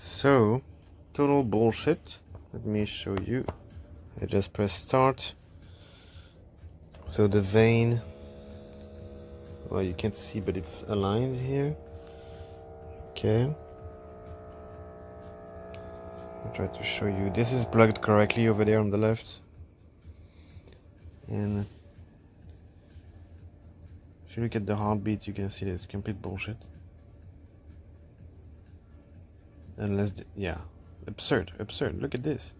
So, total bullshit. Let me show you. I just press start. So the vein, well you can't see but it's aligned here. Okay. I'll try to show you. This is plugged correctly over there on the left. And if you look at the heartbeat you can see that it's complete bullshit. Unless, yeah, absurd, absurd. Look at this.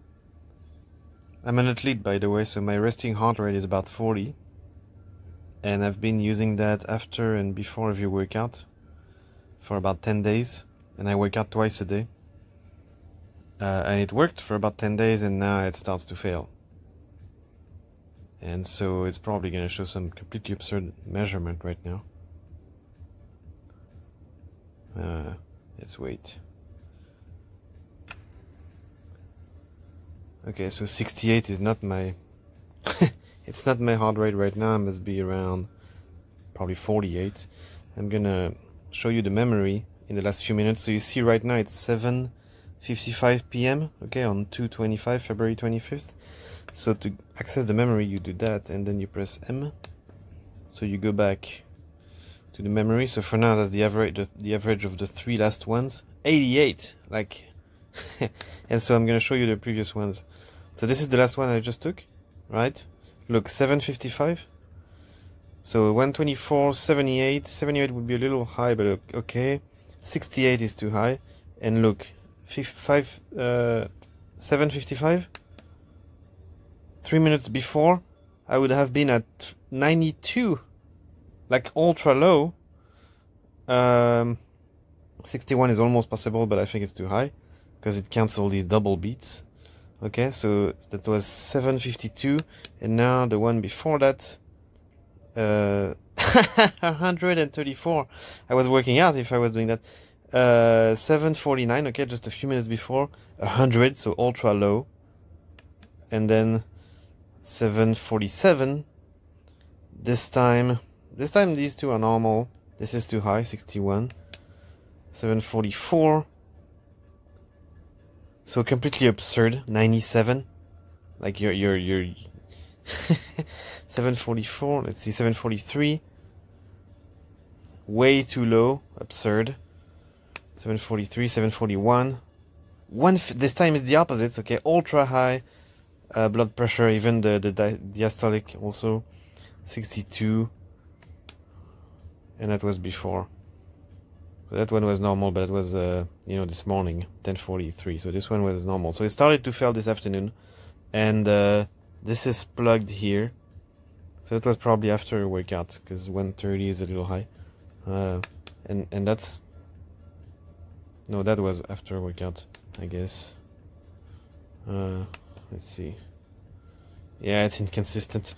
I'm an athlete, by the way, so my resting heart rate is about 40. And I've been using that after and before every workout for about 10 days. And I work out twice a day. Uh, and it worked for about 10 days, and now it starts to fail. And so it's probably going to show some completely absurd measurement right now. Uh, let's wait. Okay, so 68 is not my... it's not my heart rate right now. I must be around probably 48. I'm gonna show you the memory in the last few minutes. So you see right now it's 7.55 p.m. Okay, on 2.25, February 25th. So to access the memory, you do that and then you press M. So you go back to the memory. So for now, that's the average, the, the average of the three last ones. 88, like and so I'm gonna show you the previous ones. So this is the last one I just took, right? Look, 755. So 124, 78, 78 would be a little high, but okay. 68 is too high. And look, 5, uh, 755. Three minutes before, I would have been at 92, like ultra low. Um, 61 is almost possible, but I think it's too high because it cancelled these double beats okay so that was 752 and now the one before that uh 134 i was working out if i was doing that. Uh 749 okay just a few minutes before 100 so ultra low. And then 747 this time this time these two are normal. This is too high 61 744 so completely absurd. 97. Like you're you're you're 744. Let's see 743. Way too low. Absurd. 743, 741. One this time is the opposite. Okay, ultra high uh, blood pressure. Even the the di diastolic also 62. And that was before. That one was normal, but it was, uh, you know, this morning, 10.43. So this one was normal. So it started to fail this afternoon. And uh, this is plugged here. So it was probably after a workout, because 130 is a little high. Uh, and, and that's... No, that was after a workout, I guess. Uh, let's see. Yeah, it's inconsistent.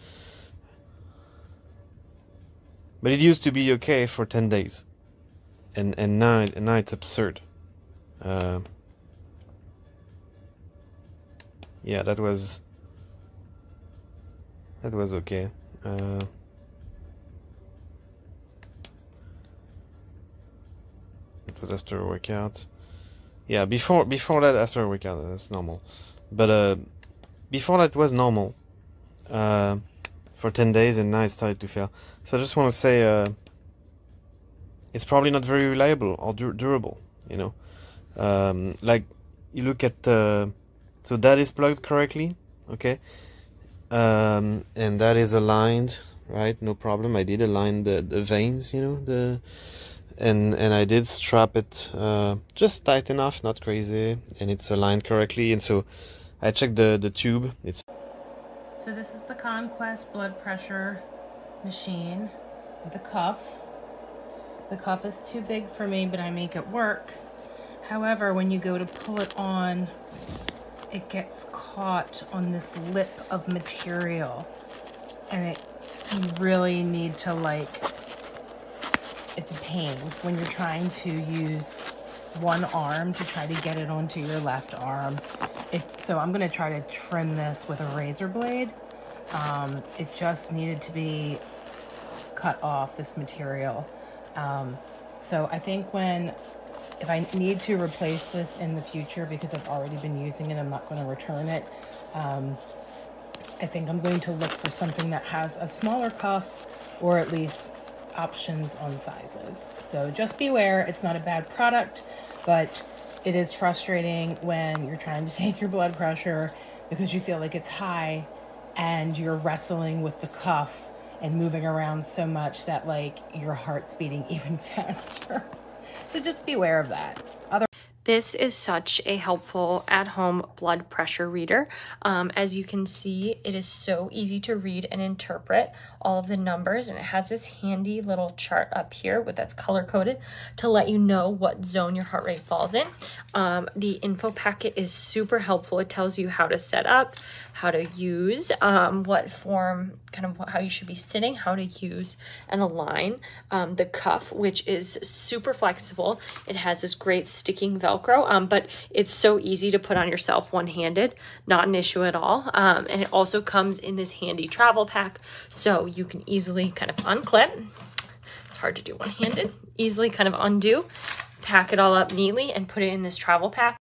But it used to be okay for 10 days and and now and now it's absurd. Uh, yeah, that was that was okay. Uh, it was after a workout. Yeah, before before that, after a workout, that's normal. But uh, before that was normal uh, for ten days, and now it started to fail. So I just want to say. It's probably not very reliable or dur durable you know? Um, like you look at uh, so that is plugged correctly okay? Um, and that is aligned right? No problem. I did align the, the veins you know the and and I did strap it uh, just tight enough not crazy and it's aligned correctly. And so I checked the the tube. It's so this is the Konquest blood pressure machine a cuff the cuff is too big for me, but I make it work. However, when you go to pull it on, it gets caught on this lip of material. And it you really need to like, it's a pain when you're trying to use one arm to try to get it onto your left arm. It, so I'm gonna try to trim this with a razor blade. Um, it just needed to be cut off this material. Um, so I think when if I need to replace this in the future because I've already been using it, I'm not going to return it. Um, I think I'm going to look for something that has a smaller cuff or at least options on sizes. So just beware, it's not a bad product, but it is frustrating when you're trying to take your blood pressure because you feel like it's high and you're wrestling with the cuff and moving around so much that like your heart's beating even faster. So just beware of that. Other this is such a helpful at-home blood pressure reader. Um, as you can see, it is so easy to read and interpret all of the numbers, and it has this handy little chart up here with that's color-coded to let you know what zone your heart rate falls in. Um, the info packet is super helpful. It tells you how to set up, how to use, um, what form, kind of how you should be sitting, how to use and align um, the cuff, which is super flexible. It has this great sticking Velcro, um, but it's so easy to put on yourself one-handed, not an issue at all. Um, and it also comes in this handy travel pack, so you can easily kind of unclip. It's hard to do one-handed. Easily kind of undo, pack it all up neatly, and put it in this travel pack.